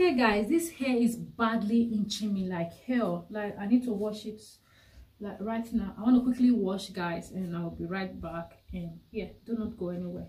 okay guys this hair is badly inching me like hell. Like i need to wash it like right now. I want to quickly wash guys and i'll be right back. And yeah do not go anywhere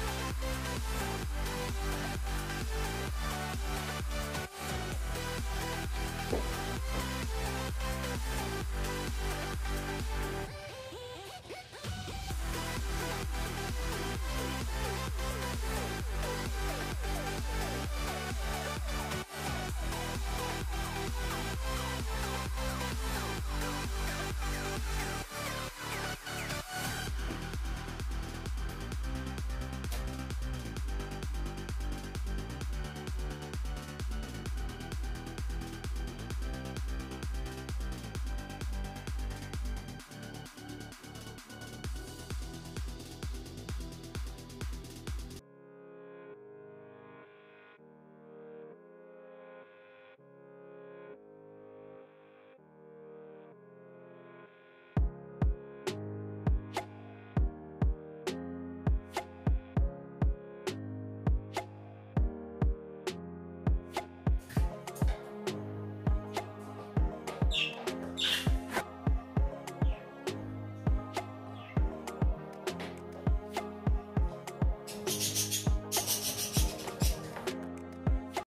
you